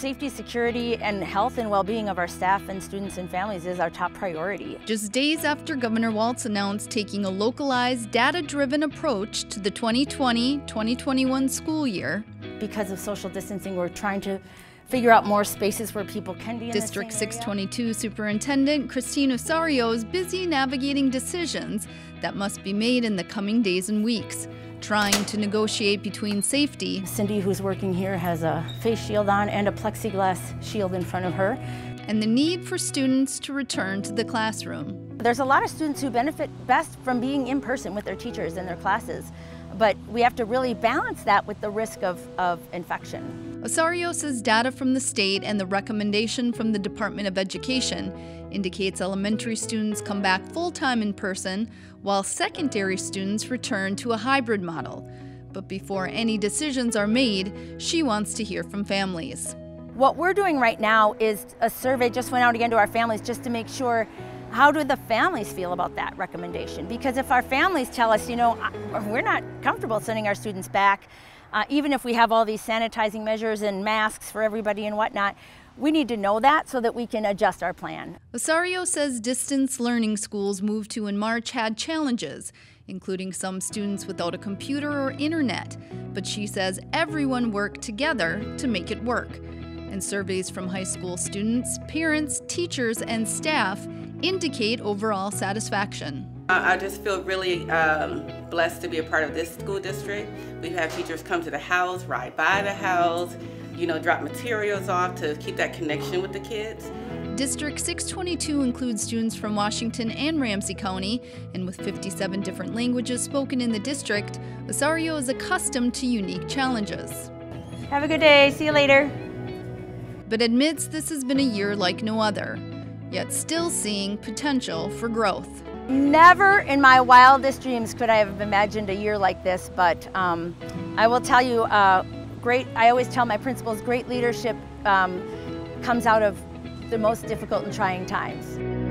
safety, security, and health and well-being of our staff and students and families is our top priority. Just days after Governor Walz announced taking a localized, data-driven approach to the 2020-2021 school year, because of social distancing, we're trying to figure out more spaces where people can be District 622 Superintendent Christine Osorio is busy navigating decisions that must be made in the coming days and weeks, trying to negotiate between safety. Cindy, who's working here, has a face shield on and a plexiglass shield in front of her. And the need for students to return to the classroom. There's a lot of students who benefit best from being in person with their teachers in their classes but we have to really balance that with the risk of, of infection. Osorio says data from the state and the recommendation from the Department of Education indicates elementary students come back full-time in person, while secondary students return to a hybrid model. But before any decisions are made, she wants to hear from families. What we're doing right now is a survey just went out again to our families just to make sure how do the families feel about that recommendation? Because if our families tell us, you know, we're not comfortable sending our students back, uh, even if we have all these sanitizing measures and masks for everybody and whatnot, we need to know that so that we can adjust our plan. Osorio says distance learning schools moved to in March had challenges, including some students without a computer or internet. But she says everyone worked together to make it work. And surveys from high school students, parents, teachers, and staff indicate overall satisfaction. I just feel really um, blessed to be a part of this school district. We've had teachers come to the house, ride by the house, you know, drop materials off to keep that connection with the kids. District 622 includes students from Washington and Ramsey County, and with 57 different languages spoken in the district, Osorio is accustomed to unique challenges. Have a good day. See you later. But admits this has been a year like no other yet still seeing potential for growth. Never in my wildest dreams could I have imagined a year like this, but um, I will tell you, uh, great, I always tell my principals, great leadership um, comes out of the most difficult and trying times.